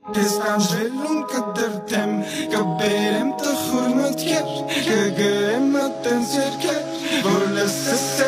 Ես կանջվելուն կդրդեմ, կբերեմ տխուր մտքեր, կգրեմ մտենց երկեր, որ լսես է